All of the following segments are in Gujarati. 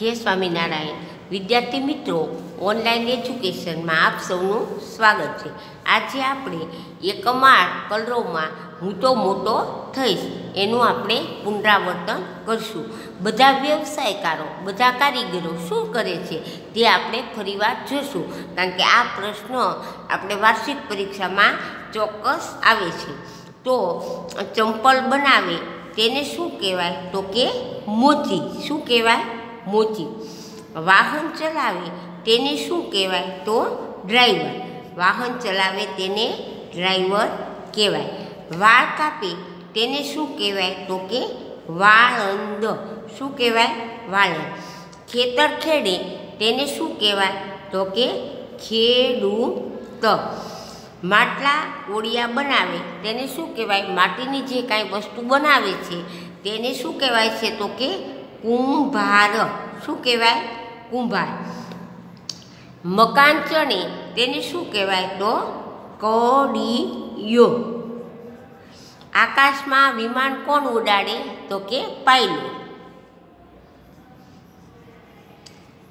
જય સ્વામિનારાયણ. વિદ્યાર્થી મિત્રો ઓનલાઈન એજ્યુકેશનમાં આપ સૌનું સ્વાગત છે. આજે આપણે એકમ આઠ કલરોમાં હું તો મોટો થઈશ, એનું આપણે પુનરાવર્તન કરશું. બધા વ્યવસાયકારો, બધા કારીગરો શું કરે છે તે આપણે ફરીવાર જોશું, કારણ કે આ પ્રશ્ન આપણે વાર્ષિક પરીક્ષામાં ચોક્કસ આવે છે. તો ચંપલ બનાવે, તેને શું કહેવાય? તો કે મોચી શું કહેવાય? મોચી. વાહન ચલાવે તેને શું કહેવાય? તો ડ્રાઈવર. વાહન ચલાવે તેને ડ્રાઈવર કહેવાય. વાળ કાપે તેને શું કહેવાય? તો કે વાળંદ. શું કહેવાય? વાળંદ. ખેતર ખેડે તેને શું કહેવાય? તો કે ખેડૂત. માટલા ઓળિયા બનાવે તેને શું કહેવાય? માટીની જે કાંઈ વસ્તુ બનાવે છે તેને શું કહેવાય છે? તો કે કુંભાર. શું કહેવાય? કુંભાર. મકાન ચણે તેને શું કહેવાય તો? કડીયો. આકાશમાં વિમાન કોણ ઉડાડે? તો કે પાયલોટ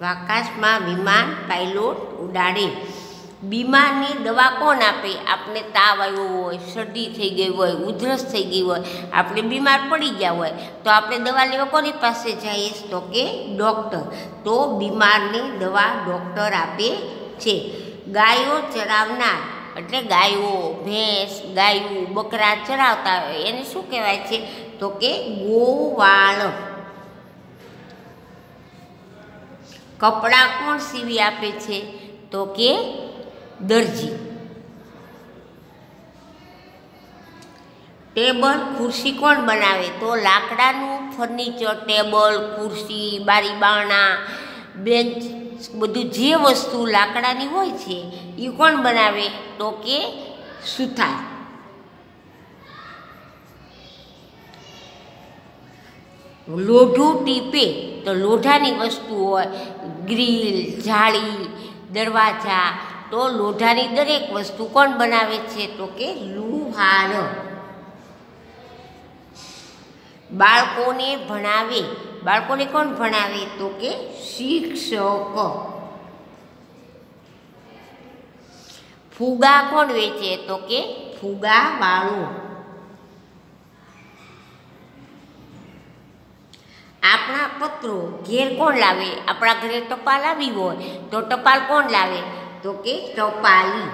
આકાશમાં વિમાન પાયલોટ ઉડાડે. બીમારની દવા કોણ આપે? આપણે તાવ આવ્યો હોય, શરદી થઈ ગઈ હોય, ઉધરસ થઈ ગઈ હોય, આપણે બીમાર પડી ગયા હોય, તો આપણે દવા લેવા કોની પાસે જઈએ તો કે ડૉક્ટર. તો બીમારની દવા ડૉક્ટર આપે છે. ગાયો ચરાવનાર, એટલે ગાયો, ભેંસ, ગાયું, બકરા ચરાવતા હોય, એને શું કહેવાય છે? તો કે ગોવાળ. કપડાં કોણ સીવી આપે છે? તો કે દરજી. ટેબલ ખુરશી કોણ બનાવે? તો લાકડાનું ફર્નિચર ટેબલ, ખુરશી બારી બારણા બેન્ચ બધું જે વસ્તુ લાકડાની હોય છે એ કોણ બનાવે? તો કે સુથાર. લોઢું ટીપે તો લોઢાની વસ્તુ હોય, ગ્રીલ, જાળી, દરવાજા તો લોઢાની દરેક વસ્તુ કોણ બનાવે છે? તો કે લુહાર. બાળકોને ભણાવે. બાળકોને કોણ ભણાવે? તો કે શિક્ષક. ફુગા કોણ વેચે? તો કે ફુગાવાળો. આપણા પત્રો ઘેર કોણ લાવે? આપણા ઘરે ટપાલ આવી હોય તો ટપાલ કોણ લાવે? તો કે ટપાલી.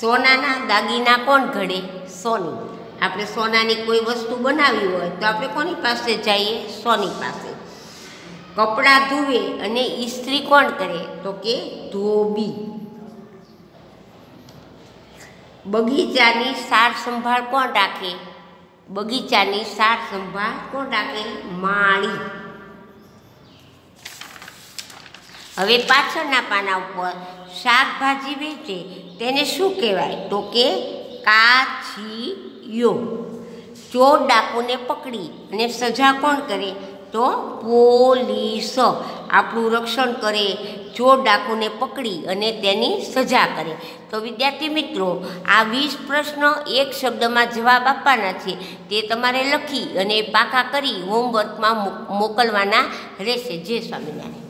સોનાના દાગીના કોણ ઘડે? સોની. આપણે સોનાની કોઈ વસ્તુ બનાવી હોય તો આપણે કોની પાસે જઈએ? સોની પાસે. કપડાં ધોવે અને ઇસ્ત્રી કોણ કરે? તો કે ધોબી. બગીચાની સાર સંભાળ કોણ રાખે? બગીચાની સાર સંભાળ કોણ રાખે? માળી. હવે પાછળના પાના ઉપર શાકભાજી વેચે, તેને શું કહેવાય? તો કે કાછીયો ચોર ડાકુને પકડી અને સજા કોણ કરે? તો પોલીસ. આપણું રક્ષણ કરે. ચોર ડાકુને પકડી અને તેની સજા કરે. તો વિદ્યાર્થી મિત્રો, આ વીસ પ્રશ્ન એક શબ્દમાં જવાબ આપવાના છે. તે તમારે લખી અને પાકા કરી હોમવર્કમાં મોકલવાના રહેશે. જય સ્વામિનારાયણ.